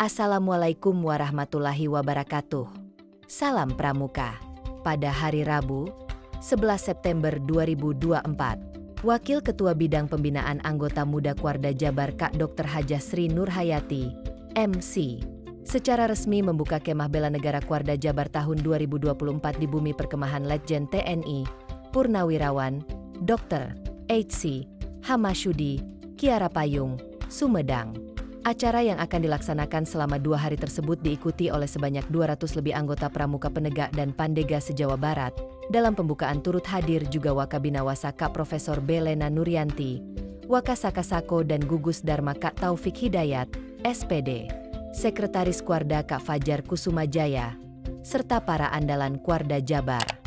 Assalamualaikum warahmatullahi wabarakatuh. Salam Pramuka. Pada hari Rabu, 11 September 2024, Wakil Ketua Bidang Pembinaan Anggota Muda Kuarda Jabar Kak Dr. Hajah Sri Nurhayati, MC, secara resmi membuka Kemah Bela Negara Kuarda Jabar tahun 2024 di Bumi Perkemahan Letjen TNI, Purnawirawan, Dr. H.C. Hamasyudi, Kiara Payung, Sumedang. Acara yang akan dilaksanakan selama dua hari tersebut diikuti oleh sebanyak 200 lebih anggota pramuka penegak dan pandega sejawa Barat. Dalam pembukaan turut hadir juga Wakabina Wasaka Profesor Belena Nuryanti, Wakasaka Sako dan Gugus Dharma Kak Taufik Hidayat, SPD, Sekretaris Kuarda Kak Fajar Kusuma Jaya, serta para andalan Kuarda Jabar.